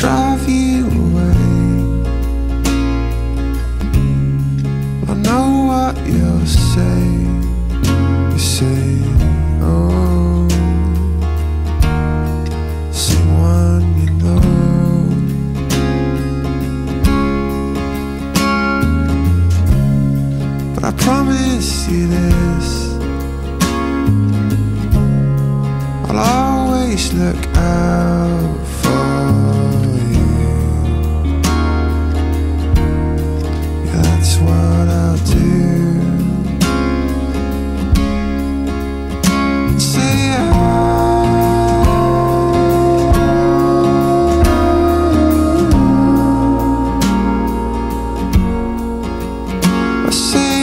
drive you away. I know what you'll say. You say, oh, someone you know. But I promise you this. I'll always look see say